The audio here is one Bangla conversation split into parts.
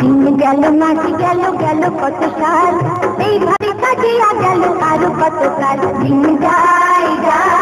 দিন গেল মাস গেল গেল কত সাল এইভাবে কাটিয়া গেল আরো কত কাল দিন যায় যায়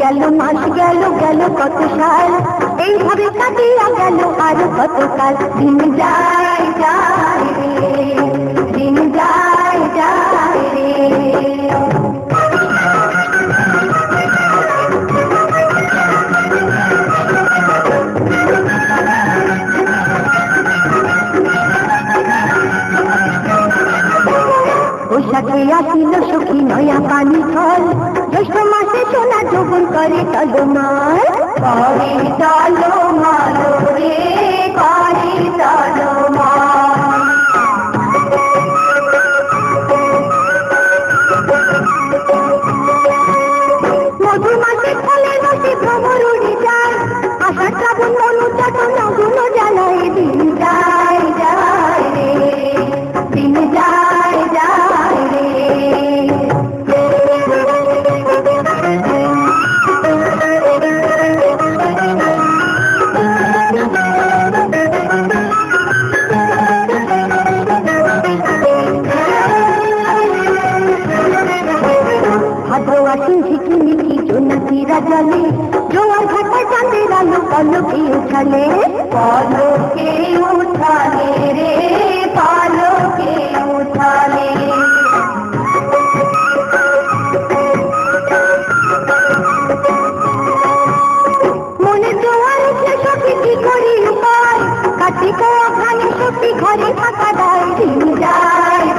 গেল মাস গেল গেল কত সাল এইভাবে কাটিয়া গেল আরো কত কাল দিন যায় যায় আসিল সখী নয়া পানি ফল জ্যৈষ্ঠ মাসে সোনা যোগন করে তলমাল করে তলমাল রে করে তলমাল মধু মাসে ফলে বসে ভ্রমর ভাদোয়া ঝিকি মিকি জোনাকিরা জোয়ার ভাটা চাঁদের আলো পলকে উঠালে। পলকে উঠালে রে, পলকে উঠালে। মনে জোয়ার উঠলে সখী কি করি উপায়? কার্তিক ওখানে সখী ঘরে থাকা দায় দিন যায়।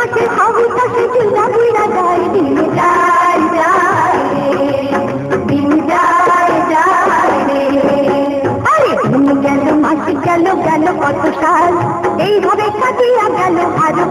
يا گلوں